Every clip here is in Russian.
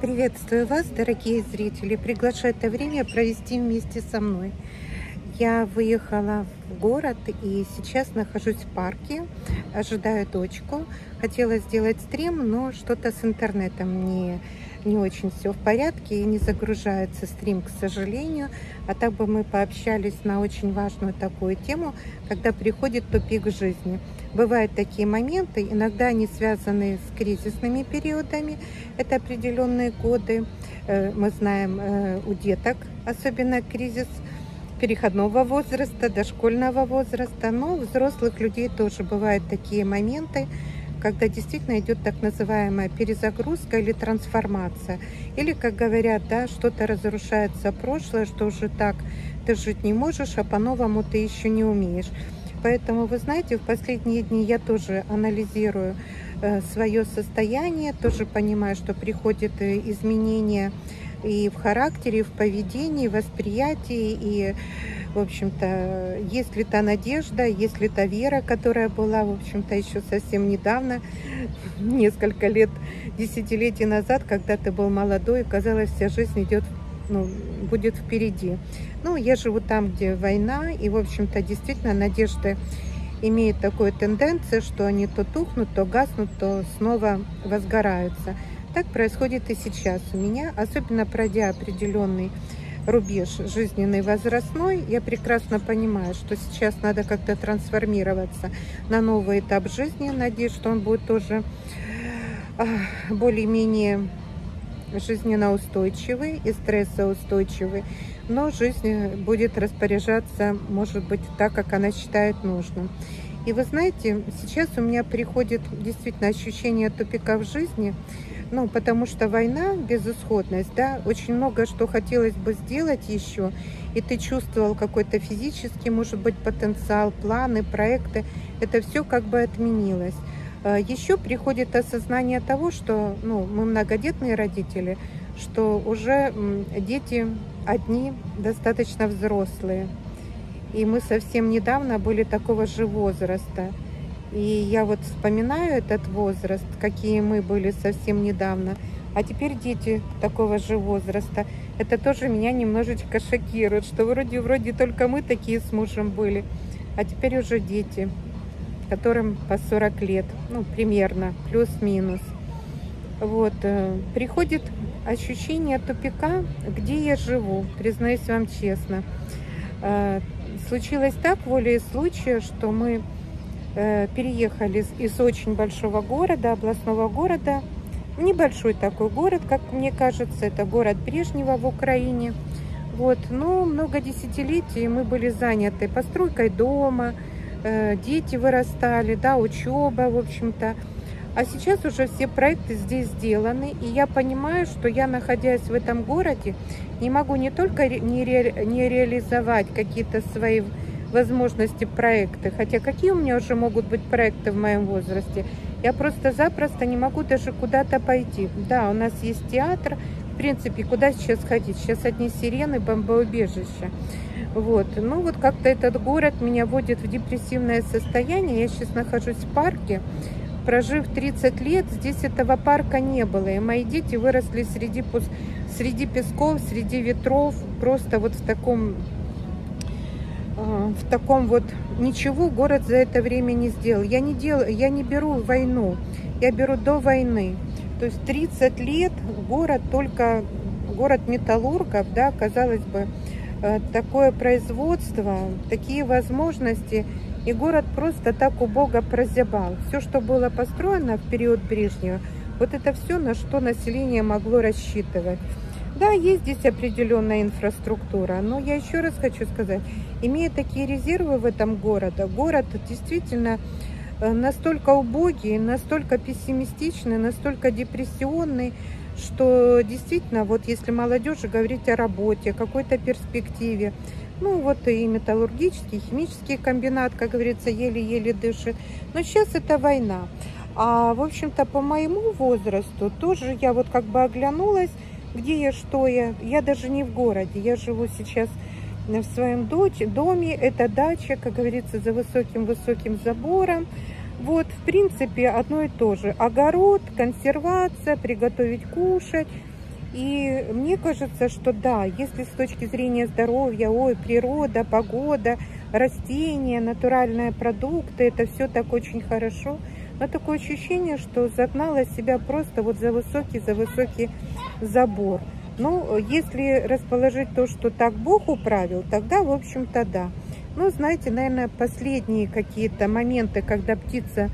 Приветствую вас, дорогие зрители. Приглашаю это время провести вместе со мной. Я выехала в город и сейчас нахожусь в парке, ожидаю дочку. Хотела сделать стрим, но что-то с интернетом не, не очень все в порядке и не загружается стрим, к сожалению. А так бы мы пообщались на очень важную такую тему, когда приходит тупик жизни. Бывают такие моменты, иногда они связаны с кризисными периодами, это определенные годы. Э, мы знаем э, у деток, особенно кризис переходного возраста, дошкольного возраста, но у взрослых людей тоже бывают такие моменты, когда действительно идет так называемая перезагрузка или трансформация. Или, как говорят, да, что-то разрушается прошлое, что уже так ты жить не можешь, а по-новому ты еще не умеешь. Поэтому, вы знаете, в последние дни я тоже анализирую э, свое состояние, тоже понимаю, что приходят э, изменения и в характере, и в поведении, в восприятии, и, в общем-то, есть ли та надежда, есть ли та вера, которая была, в общем-то, еще совсем недавно, несколько лет, десятилетий назад, когда ты был молодой, и казалось, вся жизнь идет ну, будет впереди. Ну, я живу там, где война, и, в общем-то, действительно, надежда имеет такую тенденцию, что они то тухнут, то гаснут, то снова возгораются. Так происходит и сейчас у меня, особенно пройдя определенный рубеж жизненный возрастной, я прекрасно понимаю, что сейчас надо как-то трансформироваться на новый этап жизни. Надеюсь, что он будет тоже а, более-менее жизненно устойчивый и стрессоустойчивый, но жизнь будет распоряжаться, может быть, так, как она считает нужным. И вы знаете, сейчас у меня приходит действительно ощущение тупика в жизни, ну, потому что война, безысходность, да, очень много что хотелось бы сделать еще, и ты чувствовал какой-то физический, может быть, потенциал, планы, проекты, это все как бы отменилось. А, Еще приходит осознание того, что ну, мы многодетные родители, что уже дети одни достаточно взрослые. И мы совсем недавно были такого же возраста. И я вот вспоминаю этот возраст, какие мы были совсем недавно. А теперь дети такого же возраста. Это тоже меня немножечко шокирует, что вроде-вроде только мы такие с мужем были, а теперь уже дети которым по 40 лет, ну, примерно, плюс-минус. Вот, э, приходит ощущение тупика, где я живу, признаюсь вам честно. Э, случилось так, волей случая, что мы переехали из очень большого города, областного города, небольшой такой город, как мне кажется, это город Брежнева в Украине. Вот, но много десятилетий мы были заняты постройкой дома, Э, дети вырастали, да, учеба, в общем-то. А сейчас уже все проекты здесь сделаны, и я понимаю, что я, находясь в этом городе, не могу не только не, ре, не реализовать какие-то свои возможности, проекты, хотя какие у меня уже могут быть проекты в моем возрасте, я просто-запросто не могу даже куда-то пойти. Да, у нас есть театр, в принципе, куда сейчас ходить? Сейчас одни сирены, бомбоубежища. Вот. Ну вот как-то этот город меня вводит в депрессивное состояние. Я сейчас нахожусь в парке. Прожив 30 лет, здесь этого парка не было. И мои дети выросли среди, среди песков, среди ветров. Просто вот в таком, в таком вот... Ничего город за это время не сделал. Я не, дел, я не беру войну, я беру до войны. То есть 30 лет город только город металлургов, да, казалось бы, Э, такое производство, такие возможности, и город просто так убого прозябал. Все, что было построено в период Брежнева, вот это все, на что население могло рассчитывать. Да, есть здесь определенная инфраструктура, но я еще раз хочу сказать, имея такие резервы в этом городе, город действительно э, настолько убогий, настолько пессимистичный, настолько депрессионный, что действительно, вот если молодежи говорить о работе, какой-то перспективе, ну вот и металлургический, химический комбинат, как говорится, еле-еле дышит. Но сейчас это война. А, в общем-то, по моему возрасту тоже я вот как бы оглянулась, где я, что я. Я даже не в городе, я живу сейчас в своем доме. Это дача, как говорится, за высоким-высоким забором. Вот, в принципе, одно и то же. Огород, консервация, приготовить кушать. И мне кажется, что да, если с точки зрения здоровья, ой, природа, погода, растения, натуральные продукты, это все так очень хорошо. Но такое ощущение, что загнала себя просто вот за высокий, за высокий забор. Ну, если расположить то, что так Бог управил, тогда, в общем-то, да. Ну, знаете, наверное, последние какие-то моменты, когда птица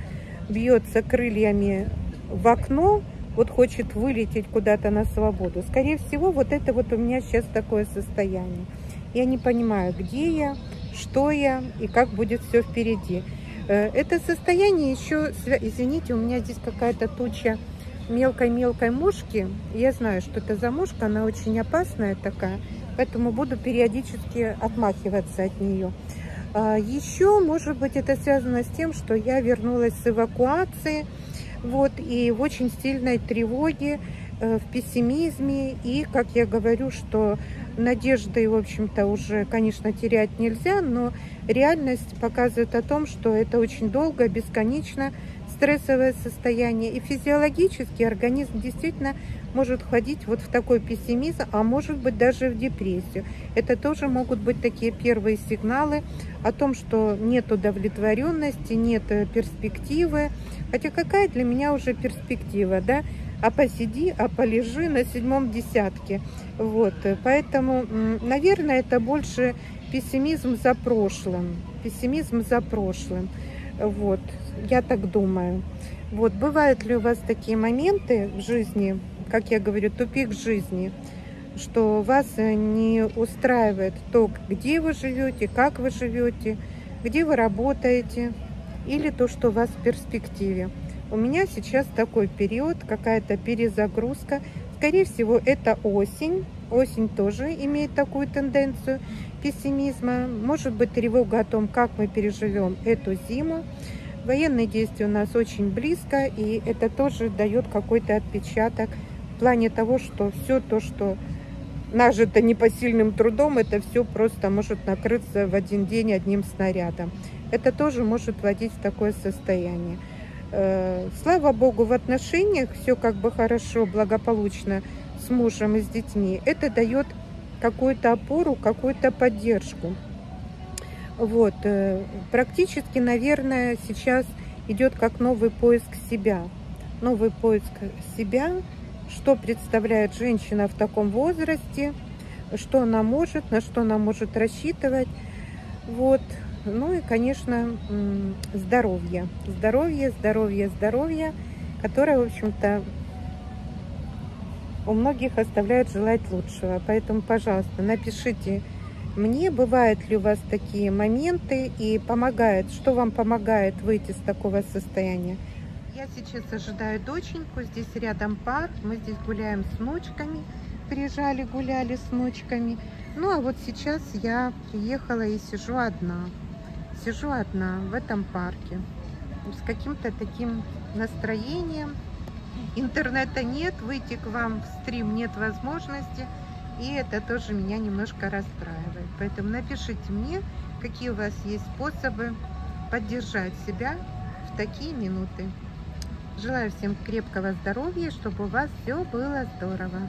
бьется крыльями в окно, вот хочет вылететь куда-то на свободу. Скорее всего, вот это вот у меня сейчас такое состояние. Я не понимаю, где я, что я и как будет все впереди. Э, это состояние еще, извините, у меня здесь какая-то туча мелкой-мелкой мушки. Я знаю, что это за мушка, она очень опасная такая, поэтому буду периодически отмахиваться от нее. А, еще, может быть, это связано с тем, что я вернулась с эвакуации, вот, и в очень сильной тревоге, э, в пессимизме, и, как я говорю, что надежды, в общем-то, уже, конечно, терять нельзя, но реальность показывает о том, что это очень долго, бесконечно, стрессовое состояние. И физиологически организм действительно может входить вот в такой пессимизм, а может быть даже в депрессию. Это тоже могут быть такие первые сигналы о том, что нет удовлетворенности, нет э, перспективы. Хотя какая для меня уже перспектива, да? А посиди, а полежи на седьмом десятке. Вот, поэтому, наверное, это больше пессимизм за прошлым. Пессимизм за прошлым. Вот, я так думаю. Вот, бывают ли у вас такие моменты в жизни, как я говорю, тупик жизни, что вас не устраивает то, где вы живете, как вы живете, где вы работаете, или то, что у вас в перспективе. У меня сейчас такой период, какая-то перезагрузка. Скорее всего, это осень. Осень тоже имеет такую тенденцию пессимизма. Может быть, тревога о том, как мы переживем эту зиму. Военные действия у нас очень близко, и это тоже дает какой-то отпечаток в плане того, что все то, что нажито непосильным трудом, это все просто может накрыться в один день одним снарядом. Это тоже может вводить в такое состояние. Э, слава Богу, в отношениях все как бы хорошо, благополучно с мужем и с детьми. Это дает какую-то опору, какую-то поддержку. Вот, э, практически, наверное, сейчас идет как новый поиск себя. Новый поиск себя, что представляет женщина в таком возрасте, что она может, на что она может рассчитывать. Вот. Ну и, конечно, здоровье. Здоровье, здоровье, здоровье, которое, в общем-то, у многих оставляет желать лучшего. Поэтому, пожалуйста, напишите мне, бывают ли у вас такие моменты и помогает, что вам помогает выйти с такого состояния. Я сейчас ожидаю доченьку, здесь рядом парк, мы здесь гуляем с внучками, приезжали, гуляли с внучками. Ну а вот сейчас я приехала и сижу одна, сижу одна в этом парке с каким-то таким настроением. Интернета нет, выйти к вам в стрим нет возможности. И это тоже меня немножко расстраивает. Поэтому напишите мне, какие у вас есть способы поддержать себя в такие минуты. Желаю всем крепкого здоровья, чтобы у вас все было здорово.